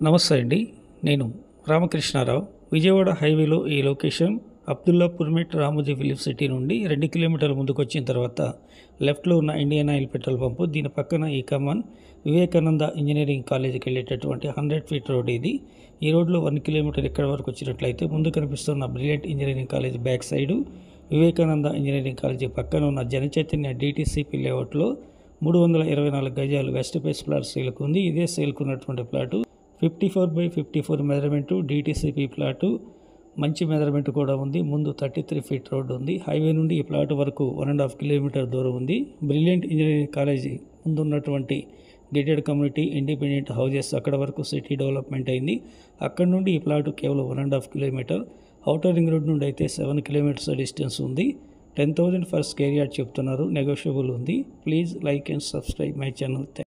నమస్తే అండి. నేను రామకృష్ణారావు. విజయవాడ హైవేలో ఈ location Abdullapurmet Ramoji film city నుండి రెండు కిలోమీటర్ల ముందుకు వచ్చిన తర్వాత లెఫ్ట్లో ఉన్న ఇండియన్ ఆయిల్ పెట్రోల్ పంపు దీని పక్కన ఈ కమాన్ వివేకానంద ఇంజనీరింగ్ కాలేజీకి వెళ్ళేటటువంటి హండ్రెడ్ ఫీట్ రోడ్ ఇది. ఈ రోడ్లో వన్ కిలోమీటర్ ఇక్కడ వరకు వచ్చినట్లయితే ముందు కనిపిస్తున్న brilliant engineering college back side Vivekananda engineering college పక్కన ఉన్న జనచైతన్య డీటీసీపీ లేఅవుట్లో మూడు వందల ఇరవై నాలుగు గజాలు వెస్ట్ ఫేస్ ప్లాట్ సేల్కు ఉంది. ఇదే సేల్కున్నటువంటి plot fifty four by fifty four measurement DTCP plot. మంచి మెజర్మెంట్ కూడా ఉంది. ముందు థర్టీ త్రీ ఫీట్ రోడ్ ఉంది. హైవే నుండి ఈ ప్లాట్ వరకు వన్ అండ్ హాఫ్ కిలోమీటర్ దూరం ఉంది. బ్రిలియంట్ ఇంజనీరింగ్ కాలేజీ ముందున్నటువంటి గేటెడ్ కమ్యూనిటీ ఇండిపెండెంట్ హౌజెస్ అక్కడ వరకు సిటీ డెవలప్మెంట్ అయింది. అక్కడ నుండి ఈ ప్లాట్ కేవలం one and half kilometer. Outer ring road నుండి అయితే సెవెన్ కిలోమీటర్స్ డిస్టెన్స్ ఉంది. Ten thousand for square yard చెప్తున్నారు. నెగోషియబుల్ ఉంది. Please like and subscribe my channel.